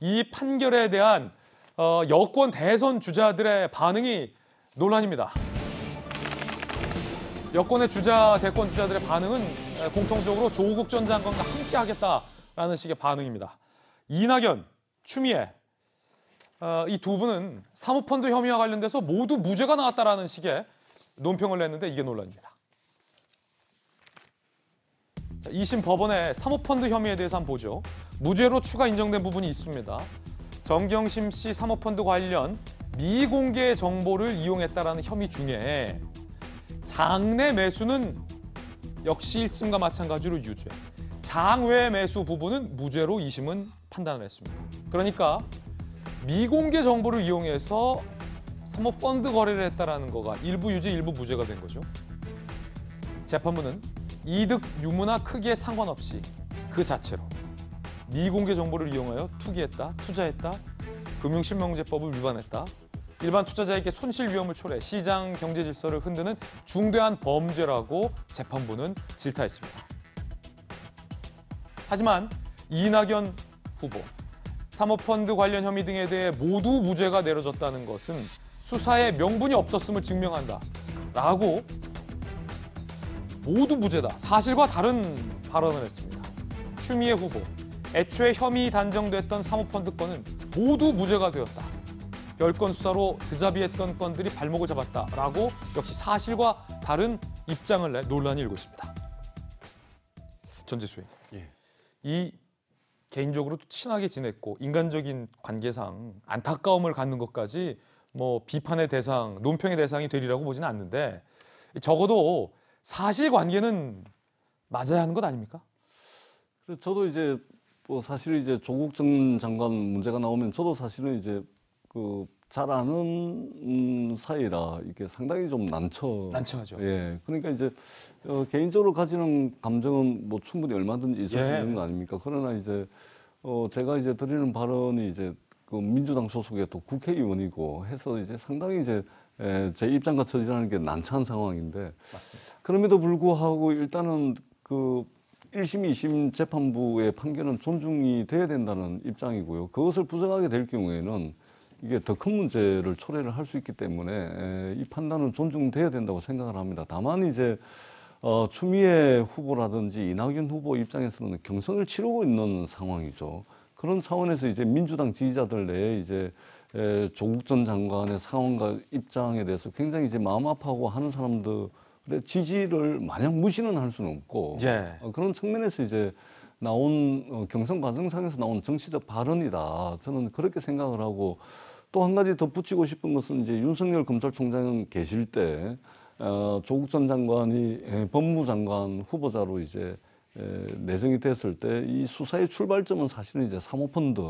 이 판결에 대한 어, 여권 대선 주자들의 반응이 논란입니다. 여권의 주자, 대권 주자들의 반응은 공통적으로 조국 전 장관과 함께 하겠다라는 식의 반응입니다. 이낙연, 추미애 어, 이 두 분은 사모펀드 혐의와 관련돼서 모두 무죄가 나왔다라는 식의 논평을 냈는데 이게 논란입니다. 자, 2심 법원의 사모펀드 혐의에 대해서 한번 보죠. 무죄로 추가 인정된 부분이 있습니다. 정경심 씨 사모펀드 관련 미공개 정보를 이용했다라는 혐의 중에 장내 매수는 역시 1심과 마찬가지로 유죄. 장외 매수 부분은 무죄로 2심은 판단을 했습니다. 그러니까 미공개 정보를 이용해서 사모펀드 거래를 했다라는 거가 일부 유죄, 일부 무죄가 된 거죠. 재판부는 이득 유무나 크기에 상관없이 그 자체로 미공개 정보를 이용하여 투기했다, 투자했다, 금융실명제법을 위반했다, 일반 투자자에게 손실 위험을 초래, 시장 경제 질서를 흔드는 중대한 범죄라고 재판부는 질타했습니다. 하지만 이낙연 후보, 사모펀드 관련 혐의 등에 대해 모두 무죄가 내려졌다는 것은 수사에 명분이 없었음을 증명한다. 라고 모두 무죄다. 사실과 다른 발언을 했습니다. 추미애 후보, 애초에 혐의 단정됐던 사모펀드 건은 모두 무죄가 되었다. 열 건 수사로 드자비했던 건들이 발목을 잡았다라고 역시 사실과 다른 입장을 내 논란이 일고 있습니다. 전재수의 예. 이 개인적으로 친하게 지냈고 인간적인 관계상 안타까움을 갖는 것까지 뭐 비판의 대상, 논평의 대상이 되리라고 보지는 않는데 적어도 사실관계는 맞아야 하는 것 아닙니까? 저도 이제 뭐 사실 이제 조국 전 장관 문제가 나오면 저도 사실은 이제 그 잘 아는 음, 사이라 이게 상당히 좀 난처. 난처하죠. 예. 그러니까 이제 어, 개인적으로 가지는 감정은 뭐 충분히 얼마든지 있을 예. 수 있는 거 아닙니까? 그러나 이제 어, 제가 이제 드리는 발언이 이제 그 민주당 소속의 또 국회의원이고 해서 이제 상당히 이제 에, 제 입장과 처지라는 게 난처한 상황인데 맞습니다. 그럼에도 불구하고 일단은 그 1심, 2심 재판부의 판결은 존중이 돼야 된다는 입장이고요. 그것을 부정하게 될 경우에는 이게 더 큰 문제를 초래를 할 수 있기 때문에 에, 이 판단은 존중돼야 된다고 생각을 합니다. 다만 이제 어, 추미애 후보라든지 이낙연 후보 입장에서는 경선을 치르고 있는 상황이죠. 그런 차원에서 이제 민주당 지지자들 내에 이제 에, 조국 전 장관의 상황과 입장에 대해서 굉장히 이제 마음 아파하고 하는 사람들의 지지를 마냥 무시는 할 수는 없고 예. 어, 그런 측면에서 이제 나온 어, 경선 과정상에서 나온 정치적 발언이다. 저는 그렇게 생각을 하고 또 한 가지 덧붙이고 싶은 것은 이제 윤석열 검찰총장은 계실 때 어, 조국 전 장관이 에, 법무장관 후보자로 이제 에, 내정이 됐을 때 이 수사의 출발점은 사실은 이제 사모펀드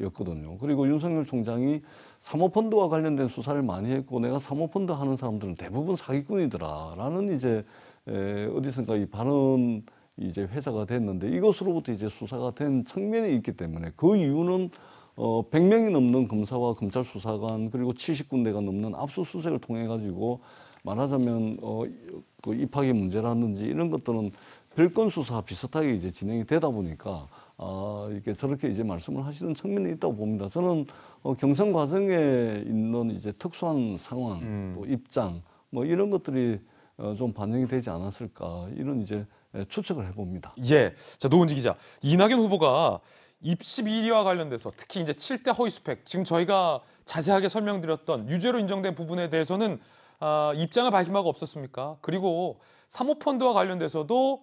였거든요. 그리고 윤석열 총장이 사모펀드와 관련된 수사를 많이 했고 내가 사모펀드 하는 사람들은 대부분 사기꾼이더라라는 이제 에, 어디선가 이 발언 이제 회자가 됐는데 이것으로부터 이제 수사가 된 측면이 있기 때문에 그 이유는 어, 100명이 넘는 검사와 검찰 수사관 그리고 70군데가 넘는 압수수색을 통해 가지고 말하자면 어, 그 입학의 문제라든지 이런 것들은 별건 수사 비슷하게 이제 진행이 되다 보니까 아, 이게 저렇게 이제 말씀을 하시는 측면이 있다고 봅니다. 저는 어, 경선 과정에 있는 이제 특수한 상황, 음. 또 입장, 뭐 이런 것들이 어, 좀 반영이 되지 않았을까 이런 이제 추측을 해봅니다. 예, 자 노은지 기자, 이낙연 후보가 입시 비리와 관련돼서 특히 이제 7대 허위 스펙 지금 저희가 자세하게 설명드렸던 유죄로 인정된 부분에 대해서는 아, 입장을 밝힌 바가 없었습니까? 그리고 사모펀드와 관련돼서도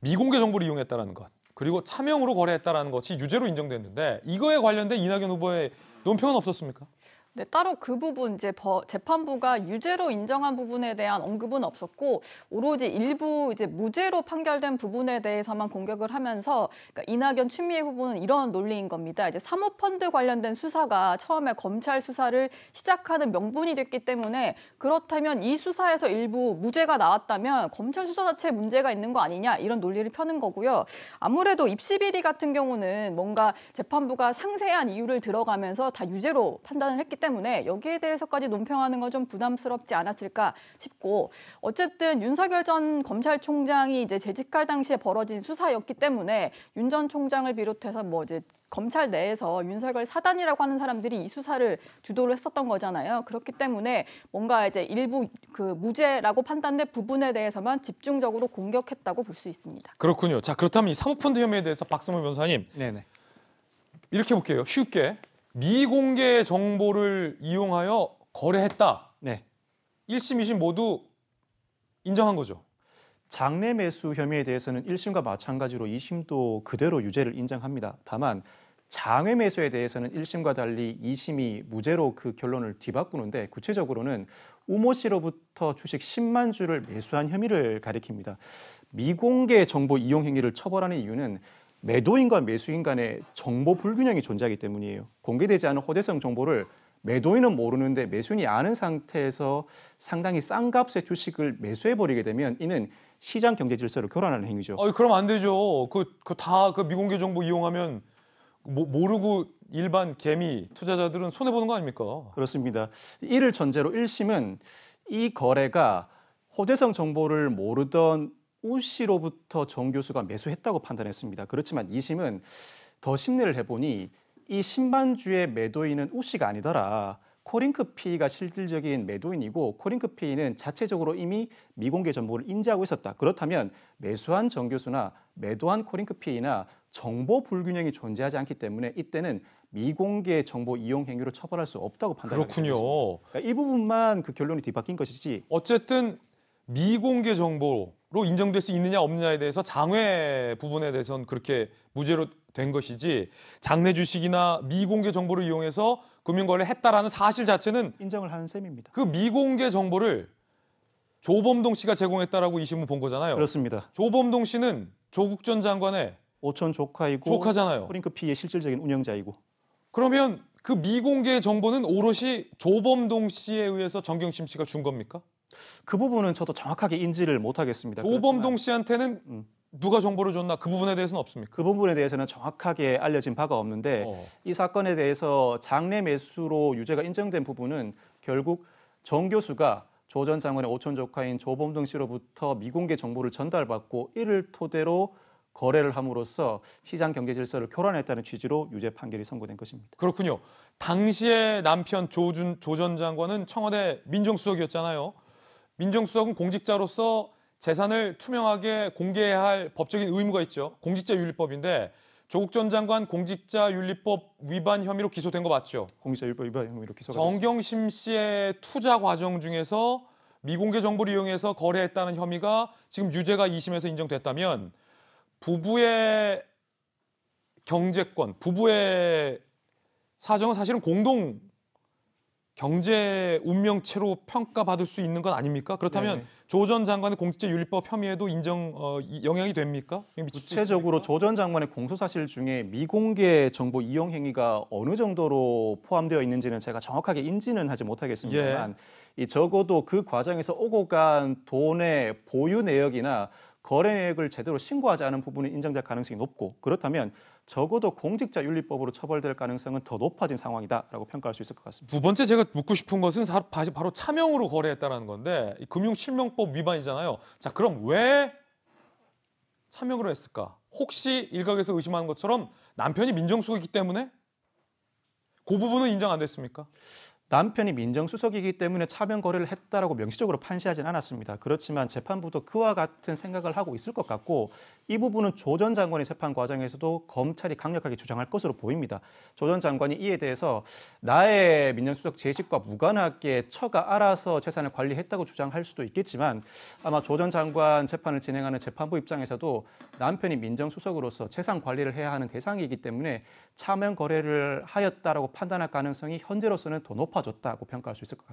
미공개 정보를 이용했다라는 것 그리고 차명으로 거래했다라는 것이 유죄로 인정됐는데 이거에 관련된 이낙연 후보의 논평은 없었습니까? 네, 따로 그 부분 이제 재판부가 유죄로 인정한 부분에 대한 언급은 없었고 오로지 일부 이제 무죄로 판결된 부분에 대해서만 공격을 하면서 그러니까 이낙연 추미애 후보는 이런 논리인 겁니다. 이제 사모펀드 관련된 수사가 처음에 검찰 수사를 시작하는 명분이 됐기 때문에 그렇다면 이 수사에서 일부 무죄가 나왔다면 검찰 수사 자체에 문제가 있는 거 아니냐 이런 논리를 펴는 거고요. 아무래도 입시 비리 같은 경우는 뭔가 재판부가 상세한 이유를 들어가면서 다 유죄로 판단을 했기 때문에 여기에 대해서까지 논평하는 건 좀 부담스럽지 않았을까 싶고 어쨌든 윤석열 전 검찰총장이 이제 재직할 당시에 벌어진 수사였기 때문에 윤 전 총장을 비롯해서 뭐 이제 검찰 내에서 윤석열 사단이라고 하는 사람들이 이 수사를 주도를 했었던 거잖아요. 그렇기 때문에 뭔가 이제 일부 그 무죄라고 판단된 부분에 대해서만 집중적으로 공격했다고 볼 수 있습니다. 그렇군요. 자 그렇다면 이 사모펀드 혐의에 대해서 박성호 변호사님 네네. 이렇게 볼게요. 쉽게 미공개 정보를 이용하여 거래했다. 네. 1심, 2심 모두 인정한 거죠. 장내 매수 혐의에 대해서는 1심과 마찬가지로 2심도 그대로 유죄를 인정합니다. 다만 장외 매수에 대해서는 1심과 달리 2심이 무죄로 그 결론을 뒤바꾸는데 구체적으로는 우모 씨로부터 주식 10만 주를 매수한 혐의를 가리킵니다. 미공개 정보 이용 행위를 처벌하는 이유는 매도인과 매수인 간의 정보 불균형이 존재하기 때문이에요. 공개되지 않은 호재성 정보를 매도인은 모르는데 매수인이 아는 상태에서 상당히 싼 값의 주식을 매수해 버리게 되면 이는 시장 경제 질서를 교란하는 행위죠. 어, 그럼 안 되죠. 그다그 미공개 정보 이용하면 모, 모르고 일반 개미 투자자들은 손해 보는 거 아닙니까? 그렇습니다. 이를 전제로 1심은 이 거래가 호재성 정보를 모르던 우 씨로부터 정 교수가 매수했다고 판단했습니다. 그렇지만 2심은 더 심리를 해보니 이 10만 주의 매도인은 우 씨가 아니더라. 코링크 PE가 실질적인 매도인이고 코링크 PE는 자체적으로 이미 미공개 정보를 인지하고 있었다. 그렇다면 매수한 정 교수나 매도한 코링크 PE나 정보 불균형이 존재하지 않기 때문에 이때는 미공개 정보 이용 행위로 처벌할 수 없다고 판단합니다. 그렇군요. 그러니까 이 부분만 그 결론이 뒤바뀐 것이지 어쨌든 미공개 정보 로 인정될 수 있느냐 없느냐에 대해서 장외 부분에 대해서는 그렇게 무죄로 된 것이지 장내 주식이나 미공개 정보를 이용해서 금융거래를 했다라는 사실 자체는 인정을 하는 셈입니다. 그 미공개 정보를 조범동 씨가 제공했다라고 이 신문 본 거잖아요. 그렇습니다. 조범동 씨는 조국 전 장관의 오촌 조카이고 조카잖아요. 코링크 P의 실질적인 운영자이고 그러면 그 미공개 정보는 오롯이 조범동 씨에 의해서 정경심 씨가 준 겁니까? 그 부분은 저도 정확하게 인지를 못하겠습니다. 조범동 그렇지만 씨한테는 음. 누가 정보를 줬나 그 부분에 대해서는 없습니까? 그 부분에 대해서는 정확하게 알려진 바가 없는데 어. 이 사건에 대해서 장내 매수로 유죄가 인정된 부분은 결국 정 교수가 조 전 장관의 오촌 조카인 조범동 씨로부터 미공개 정보를 전달받고 이를 토대로 거래를 함으로써 시장 경제 질서를 교란했다는 취지로 유죄 판결이 선고된 것입니다. 그렇군요. 당시에 남편 조준 조 전 장관은 청와대 민정수석이었잖아요. 민정수석은 공직자로서 재산을 투명하게 공개해야 할 법적인 의무가 있죠. 공직자윤리법인데 조국 전 장관 공직자윤리법 위반 혐의로 기소된 거 맞죠? 공직자율법 위반 혐의로 기소가. 정경심 씨의 투자 과정 중에서 미공개 정보를 이용해서 거래했다는 혐의가 지금 유죄가 2심에서 인정됐다면 부부의 경제권, 부부의 사정은 사실은 공동 경제 운명체로 평가받을 수 있는 건 아닙니까? 그렇다면 네네. 조전 장관의 공직자윤리법 혐의에도 인정 어, 이- 영향이 됩니까? 구체적으로? 조 전 장관의 공소 사실 중에 미공개 정보 이용 행위가 어느 정도로 포함되어 있는지는 제가 정확하게 인지는 하지 못하겠습니다만 예. 이 적어도 그 과정에서 오고 간 돈의 보유 내역이나 거래 내역을 제대로 신고하지 않은 부분이 인정될 가능성이 높고 그렇다면 적어도 공직자 윤리법으로 처벌될 가능성은 더 높아진 상황이다라고 평가할 수 있을 것 같습니다. 두 번째 제가 묻고 싶은 것은 바로 차명으로 거래했다는 건데 이 금융실명법 위반이잖아요. 자 그럼 왜 차명으로 했을까? 혹시 일각에서 의심하는 것처럼 남편이 민정수석이기 때문에 그 부분은 인정 안 됐습니까? 남편이 민정수석이기 때문에 차명 거래를 했다라고 명시적으로 판시하진 않았습니다. 그렇지만 재판부도 그와 같은 생각을 하고 있을 것 같고 이 부분은 조 전 장관의 재판 과정에서도 검찰이 강력하게 주장할 것으로 보입니다. 조 전 장관이 이에 대해서 나의 민정수석 재직과 무관하게 처가 알아서 재산을 관리했다고 주장할 수도 있겠지만 아마 조 전 장관 재판을 진행하는 재판부 입장에서도 남편이 민정수석으로서 재산 관리를 해야 하는 대상이기 때문에 차명 거래를 하였다라고 판단할 가능성이 현재로서는 더 높아졌다고 평가할 수 있을 것 같습니다.